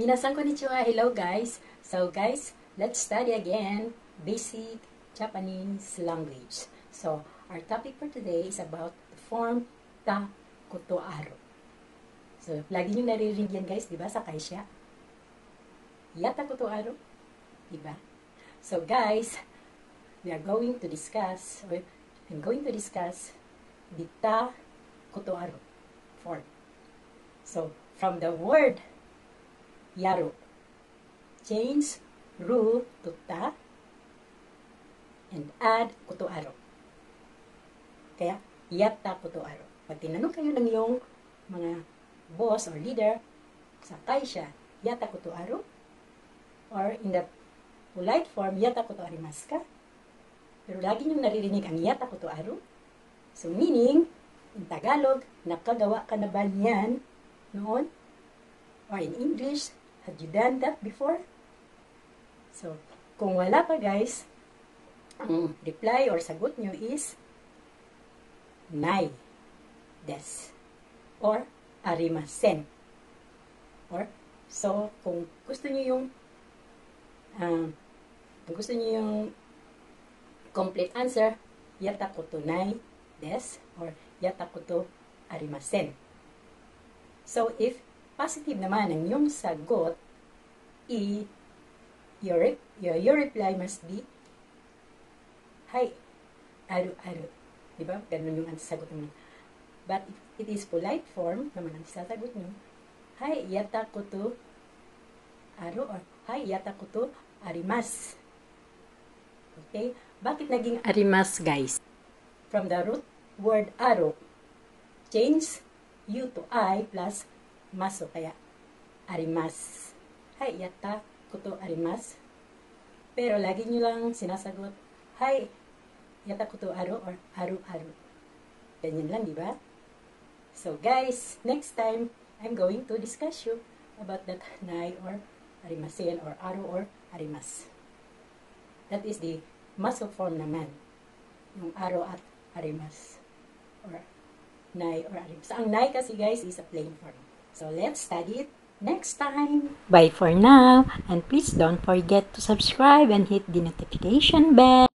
Minasan konnichiwa. Hello guys. So guys, let's study again basic Japanese language. So our topic for today is about the form ta koto aro. So lagi niyo naririnig yan guys, di ba sa kaisya? Yata koto aro. Di ba? So guys, we are going to discuss or I'm going to discuss the ta koto aro form. So from the word yaro. Change ru to ta and add kutoaro. Kaya, yatta kutoaro. Pag tinanong kayo ng iyong mga boss or leader, sakay siya, yatta kutoaro? Or in the polite form, yatta kutoarimasu ka? Pero lagi niyong naririnig ang yatta kutoaro. So meaning, in Tagalog, nakagawa ka na ba niyan noon? Or in English, Had you done that before? So, kung wala pa guys, ang reply or sagot nyo is nai des or arimasen. Or, so, kung gusto nyo yung uh, kung gusto nyo yung complete answer, yata ko to nai des or yata ko to arimasen. So, if positive naman ang yung sagot, i, your, your, your reply must be, Hi, aru-aru. Di ba? Ganun yung sagot naman. But if it is polite form, naman ang sasagot nyo, Hi, yata ko to aru or Hi, yata ko to arimas. Okay? Bakit naging arimas, guys? From the root word aru, change you to I plus maso kaya arimas. Hay, yata kuto arimas. Pero lagi nyo lang sinasagot, Hay, yata kuto aro or aru-aru. Ganyan lang, di ba? So guys, next time, I'm going to discuss you about that nai or arimasen or aru or arimas. That is the muscle form naman. Yung aro at arimas. Or nai or arimas. Ang nai kasi guys is a plain form. So let's study it next time. Bye for now and please don't forget to subscribe and hit the notification bell.